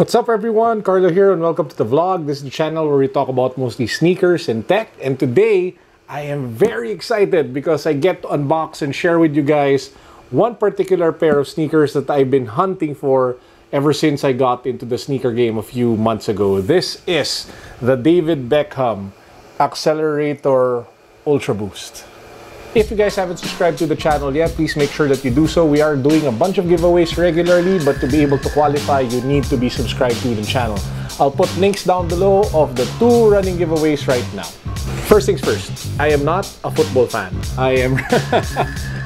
What's up everyone? Carlo here and welcome to the vlog. This is the channel where we talk about mostly sneakers and tech. And today, I am very excited because I get to unbox and share with you guys one particular pair of sneakers that I've been hunting for ever since I got into the sneaker game a few months ago. This is the David Beckham Accelerator Ultra Boost. If you guys haven't subscribed to the channel yet, please make sure that you do so. We are doing a bunch of giveaways regularly, but to be able to qualify, you need to be subscribed to the channel. I'll put links down below of the two running giveaways right now. First things first, I am not a football fan. I am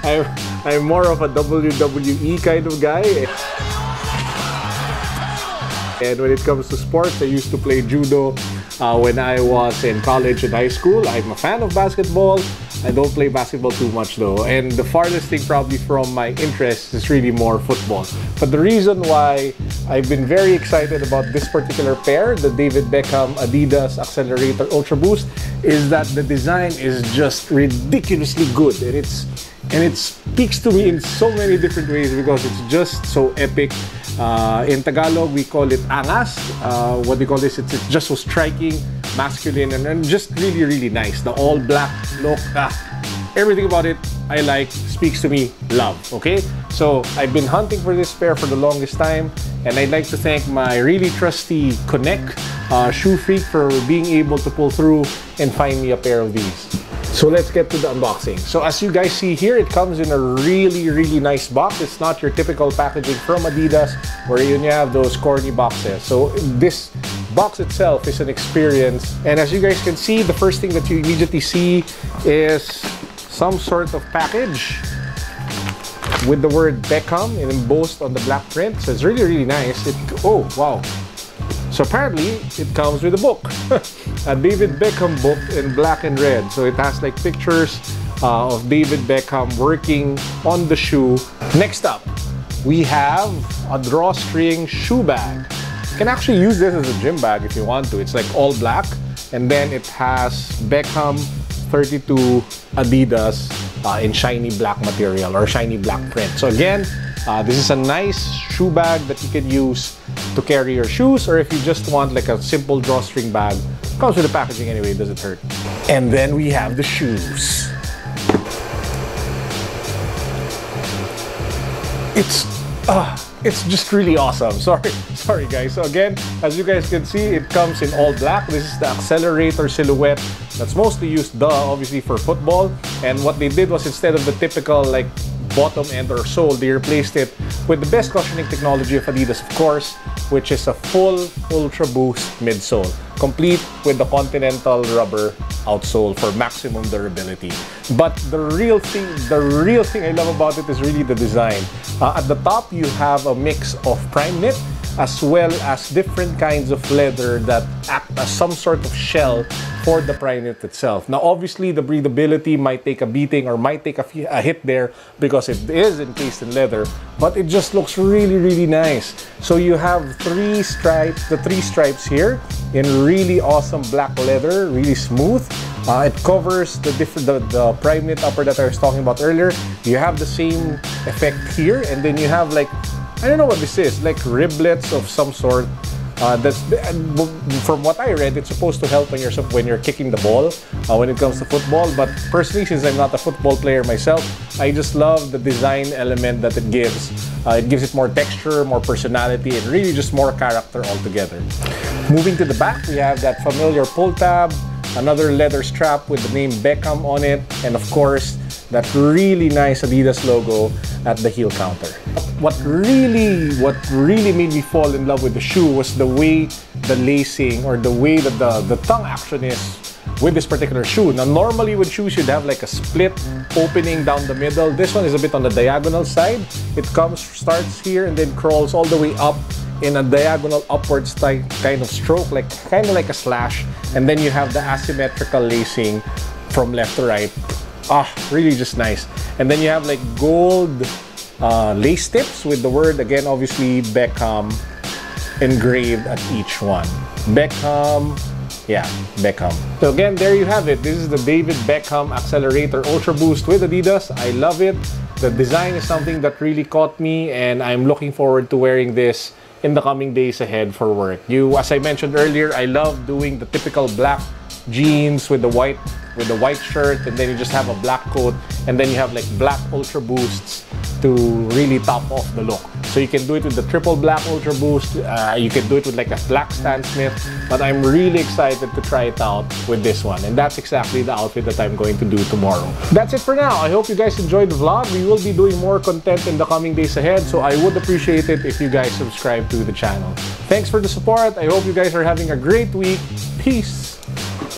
I'm, I'm more of a WWE kind of guy. And when it comes to sports, I used to play judo uh, when I was in college and high school. I'm a fan of basketball. I don't play basketball too much though. And the farthest thing probably from my interest is really more football. But the reason why I've been very excited about this particular pair, the David Beckham Adidas Accelerator Ultra Boost, is that the design is just ridiculously good. And it's and it speaks to me in so many different ways because it's just so epic. Uh, in Tagalog, we call it angas. Uh, what we call this, it's, it's just so striking, masculine, and, and, just really, really nice. The all black look, ah, everything about it I like, speaks to me, love, okay? So I've been hunting for this pair for the longest time, and I'd like to thank my really trusty Connect uh, Shoe Freak for being able to pull through and find me a pair of these. So let's get to the unboxing. So as you guys see here, it comes in a really, really nice box. It's not your typical packaging from Adidas where you have those corny boxes. So this box itself is an experience. And as you guys can see, the first thing that you immediately see is some sort of package with the word Beckham embossed on the black print. So it's really, really nice. It, oh, wow. So apparently, it comes with a book. a David Beckham book in black and red. So it has like pictures uh, of David Beckham working on the shoe. Next up, we have a drawstring shoe bag. You can actually use this as a gym bag if you want to. It's like all black and then it has Beckham 32 Adidas uh, in shiny black material or shiny black print. So again, uh, this is a nice shoe bag that you can use to carry your shoes or if you just want like a simple drawstring bag. Comes with the packaging anyway, it doesn't hurt. And then we have the shoes. It's uh, it's just really awesome. Sorry, sorry guys. So again, as you guys can see, it comes in all black. This is the accelerator silhouette that's mostly used, duh, obviously for football. And what they did was instead of the typical like bottom end or sole, they replaced it with the best cushioning technology of Adidas, of course, which is a full Ultra Boost midsole, complete with the Continental rubber outsole for maximum durability. But the real thing, the real thing I love about it is really the design. Uh, at the top, you have a mix of prime knit as well as different kinds of leather that act as some sort of shell for the prime knit itself. Now, obviously, the breathability might take a beating or might take a, a hit there because it is encased in leather, but it just looks really, really nice. So you have three stripes, the three stripes here in really awesome black leather, really smooth. Uh, it covers the different the, the prime knit upper that I was talking about earlier. You have the same effect here, and then you have like I don't know what this is, like riblets of some sort. Uh, that's from what I read, it's supposed to help when you're when you're kicking the ball uh, when it comes to football. But personally, since I'm not a football player myself, I just love the design element that it gives. Uh, it gives it more texture, more personality, and really just more character altogether. Moving to the back, we have that familiar pull tab, another leather strap with the name Beckham on it, and of course that really nice Adidas logo at the heel counter. What really, what really made me fall in love with the shoe was the way the lacing or the way that the, the tongue action is with this particular shoe. Now, normally with shoes, you'd have like a split opening down the middle. This one is a bit on the diagonal side. It comes, starts here and then crawls all the way up in a diagonal upwards type kind of stroke, like kind of like a slash. And then you have the asymmetrical lacing from left to right ah, really just nice. And then you have like gold uh, lace tips with the word, again, obviously Beckham engraved at each one. Beckham, yeah, Beckham. So again, there you have it. This is the David Beckham Accelerator Ultra Boost with Adidas. I love it. The design is something that really caught me and I'm looking forward to wearing this in the coming days ahead for work. You, as I mentioned earlier, I love doing the typical black jeans with the white with a white shirt and then you just have a black coat and then you have like black ultra boosts to really top off the look. So you can do it with the triple black ultra boost uh, you can do it with like a black Stan Smith but I'm really excited to try it out with this one and that's exactly the outfit that I'm going to do tomorrow. That's it for now. I hope you guys enjoyed the vlog. We will be doing more content in the coming days ahead so I would appreciate it if you guys subscribe to the channel. Thanks for the support. I hope you guys are having a great week. Peace